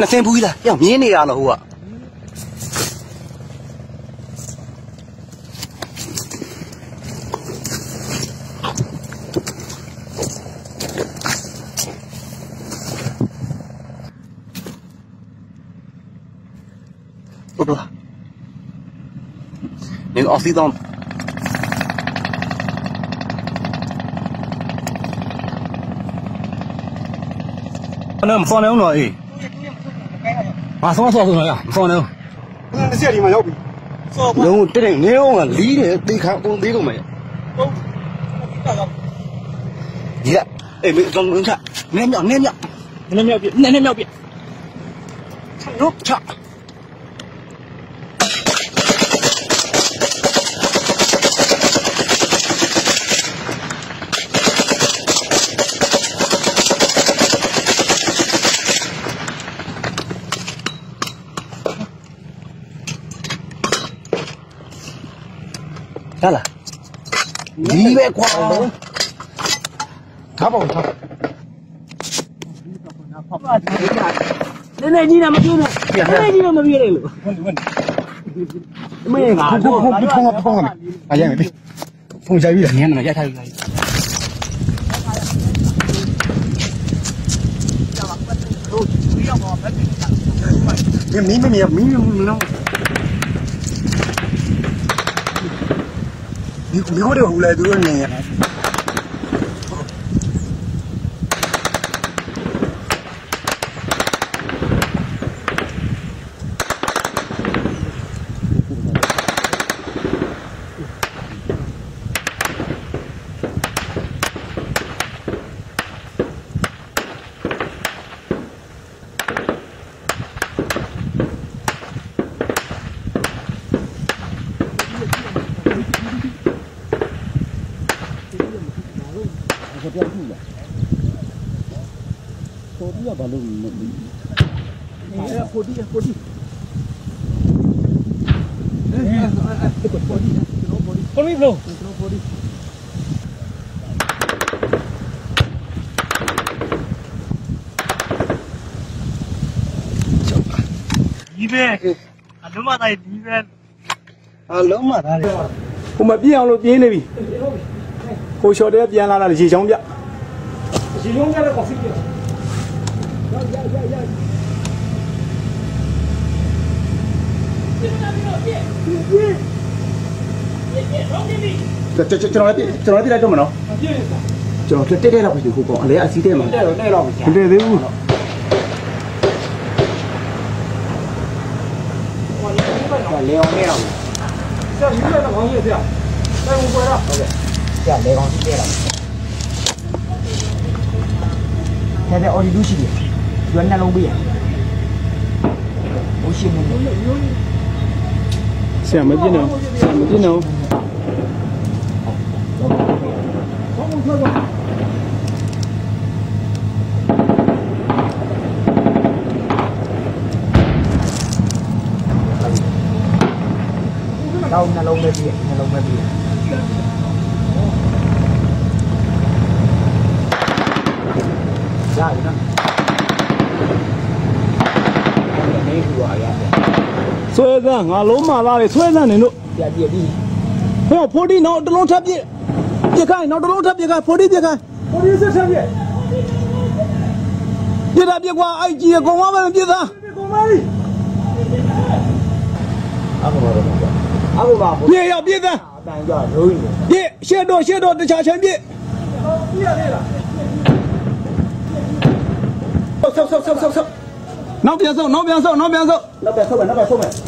နှစ်စင်းဘူးလားပြောင်းမြင်းနေတာလို့ဟိုကဟုတ်လားနင်အော်စီတော့အဲ့မဖော်နေအောင်တော့အေး ။ဘာဆောင်ဆော့ဆုံးလဲ။ဆောင်းနေ။ငါတစ်ရက်ဒီမှာရောက်ပြီ။ဆော့ပါ။လုံးတက်တဲ့နေအောင်ကလီးတယ်တေခါအုံသေးကုန်မယ်။ဟုတ်။ဒီကအေးမင်းလုံးလုံးချ။နည်းမြောက်နည်းမြောက်။နည်းမြောက်ပြ။နည်းနည်းမြောက်ပြ။ချနော်ချ။ ရလားဒီပဲကွာထားပါဦးထား။နည်းနည်းကြီးတော့မပြေးနဲ့။နည်းနည်းကြီးတော့မပြေးနဲ့လို့။ဝင်ဝင်။မင်းကဖုန်းဖုန်းဖုန်းဖုန်းဖုန်းအားရမယ်ဖုန်းချပြီးတယ်ညနေရထားပြီမင်းမင်းမင်းမင်းမ 你你看这个后来都是人。 ဒီကိုမျိုးတွေဟိုလေသူတို့နေရကိုတီးကိုတီးကိုမီဘလို့ဒီပဲအလုံးမတိုင်းဒီပဲအလုံးမသားတယ်ဟိုမပြေးအောင်လို့ပြေးနေပြီဟိုလျှော်တဲ့ပြန်လာတာရေချောင်းပြရေချောင်းပြတဲ့ကော်ဖီပြ ကျွန်တော်ကျွန်တော်လည်းကျွန်တော်လည်းလိုက်တော့မနော်ကျွန်တော်တက်တက်တော့ပြီဟိုကောင်အလဲအစီးတဲ့မှာတဲ့တော့တဲ့တော့မတည်သေးဘူးလေအောင်နေအောင်ဆရာဒီကတော့ခေါင်းကြီးဆရာတိုင်ဝင်ပေါ်တော့ဟုတ်ကဲ့ဆရာလေကောင်ကြီးတဲ့တော့တဲ့တဲ့အော်ဒီလူရှိတယ်ကျွမ်းနှလုံးပေးရဘိုးရှိနေတယ် ဆရာမပြင်းတော့ဆရာမပြင်းတော့တော့နှလုံးပဲပြည့်နှလုံးပဲပြည့်ရပြီနော်နေဟူပါရ ဆွဲသန်းငါလုံးမသားတွေဆွဲသန်းနေလို့ပြပြပြီးဟဲ့ဖိုဒီနောက်တစ်လုံးထပ်ပြစ်ပြစ်ခိုင်းနောက်တစ်လုံးထပ်ပြစ်ခိုင်းဖိုဒီပြစ်ခိုင်းဘိုးကြီးဆက်ဆက်ပြပြစ်တာပြစ်ကွာအဲ့ကြီးကောင်မပဲပြစ်သားကိုမလေးအခုပါတော့အခုပါဘိုးပြစ်ရပြစ်သားအတန်ကြရုံးနေပြစ်ရှေ့တော့ရှေ့တော့တခြားချမ်းပြစ်ပြရသေးလားဆောက်ဆောက်ဆောက်ဆောက်ဆောက်နောက်ပြန်ဆောက်နောက်ပြန်ဆောက်နောက်ပြန်ဆောက်နောက်ပဲဆုပ်မယ်နောက်ပဲဆုပ်မယ်